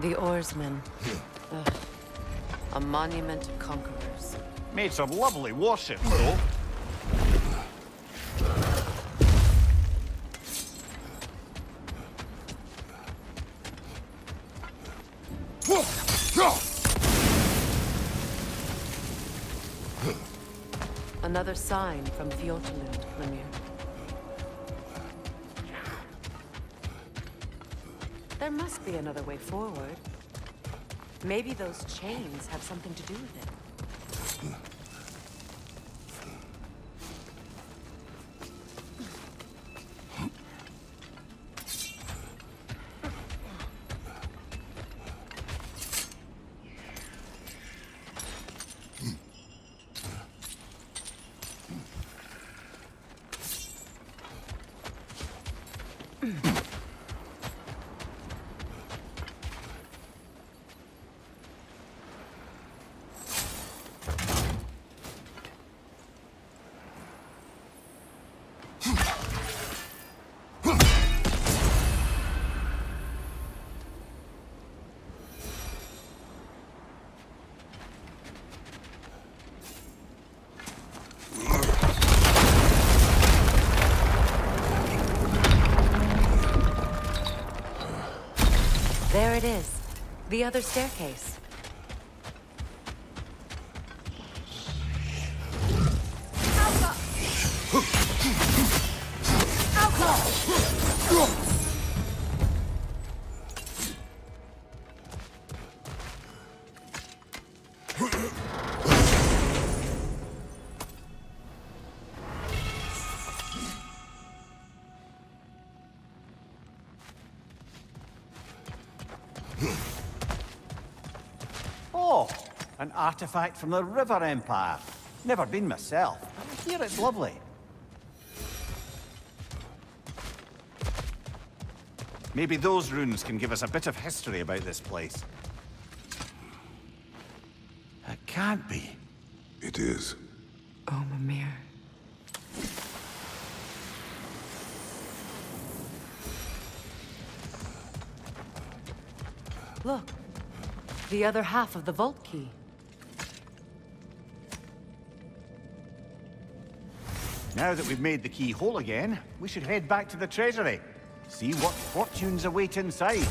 The oarsmen. Ugh. A monument of conquerors. Made some lovely warships, though. Another sign from Fjortlund, Lemire. There must be another way forward. Maybe those chains have something to do with it. There it is. The other staircase. Oh, an artifact from the River Empire. Never been myself. I hear it's lovely. Maybe those runes can give us a bit of history about this place. It can't be. It is. Oh, Mimir. Look. The other half of the vault key. Now that we've made the key whole again, we should head back to the treasury. See what fortunes await inside.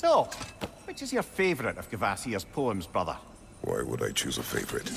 So, which is your favourite of Kvasir's poems, brother? Why would I choose a favorite?